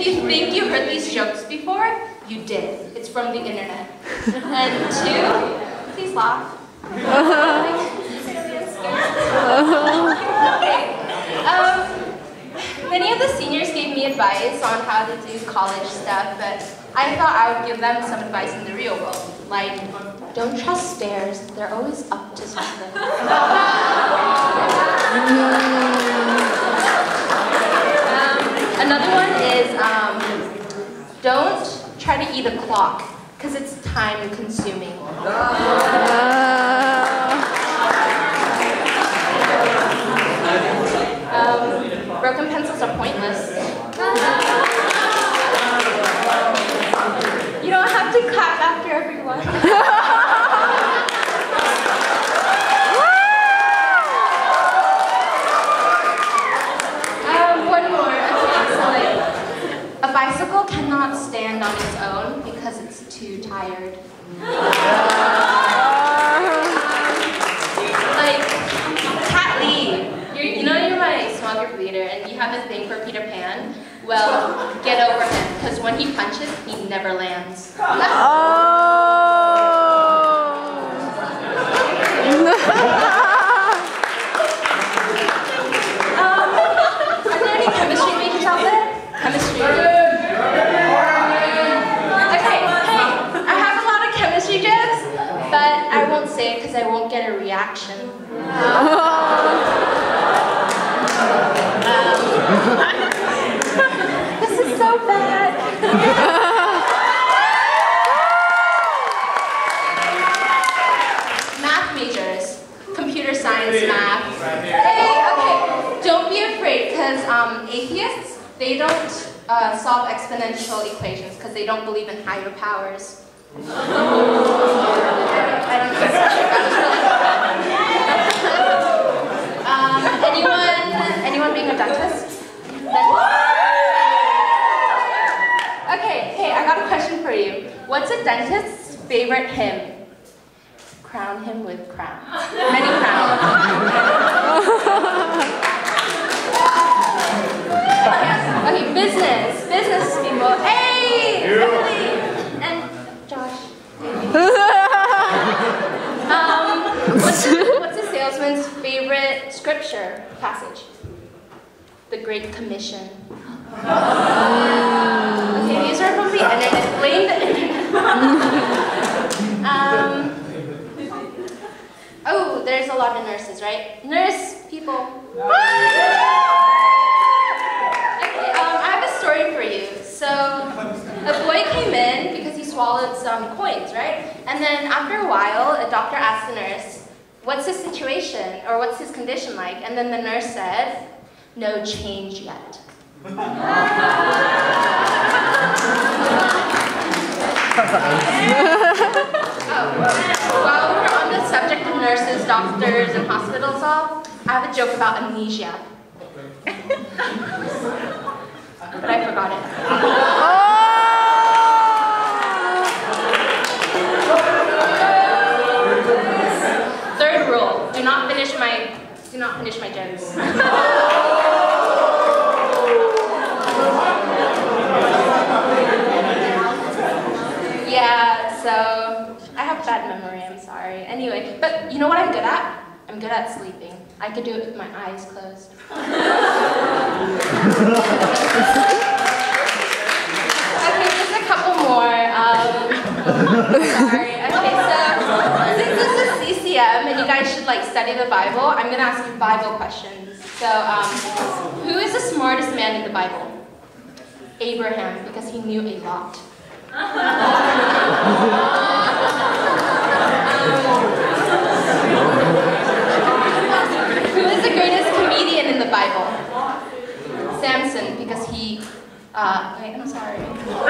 If you think you heard these jokes before, you did. It's from the internet. and two, please laugh. Um, many of the seniors gave me advice on how to do college stuff, but I thought I would give them some advice in the real world. Like, don't trust stairs, they're always up to something. um, another one is um, don't try to eat a clock, because it's time consuming. Um, broken pencils are pointless. You don't have to clap after everyone. um, one more. Okay, so like, a bicycle cannot stand on its own because it's too tired. like, Cat Lee, you're, you know you're my small group leader and you have a thing for Peter Pan? Well, get over him, because when he punches, he never lands. Um, are there any chemistry majors out there? Chemistry. Okay, hey, I have a lot of chemistry jokes, but I won't say it because I won't get a reaction. Um, this is so bad. Math majors, computer science math. Hey, okay, don't be afraid because um, atheists, they don't uh, solve exponential equations because they don't believe in higher powers. I don't know. um, anyone, anyone being a dentist? Okay, hey, I got a question for you. What's a dentist's favorite hymn? Crown him with crowns. Many crowns. okay, business. Business people. Hey! Emily! And Josh. um, what's, a, what's a salesman's favorite scripture passage? The Great Commission. there's a lot of nurses, right? Nurse people. Okay, um, I have a story for you. So, a boy came in because he swallowed some coins, right? And then after a while, a doctor asked the nurse, what's his situation, or what's his condition like? And then the nurse said, no change yet. oh, while we're on the subject of nurses, doctors, and hospitals all, I have a joke about amnesia. but I forgot it. Oh! Third rule, do not finish my do not finish my jokes. yeah, so have bad memory, I'm sorry. Anyway, but you know what I'm good at? I'm good at sleeping. I could do it with my eyes closed. okay, just a couple more. Um, sorry. Okay, so since this is CCM and you guys should like study the Bible, I'm gonna ask you Bible questions. So, um, who is the smartest man in the Bible? Abraham, because he knew a lot. Who is the greatest comedian in the Bible? Samson, because he, uh, wait, I'm sorry.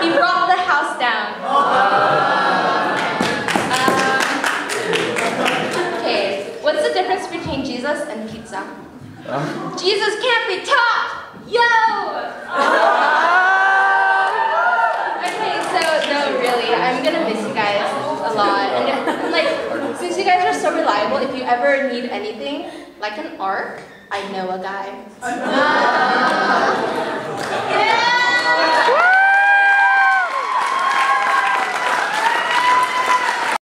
He brought the house down. Um, okay, what's the difference between Jesus and pizza? Jesus can't be taught! Yo! Okay, so, no, really, I'm gonna miss you guys a lot. And if, like, since you guys are so reliable, if you ever need anything, like an ark, I know a guy.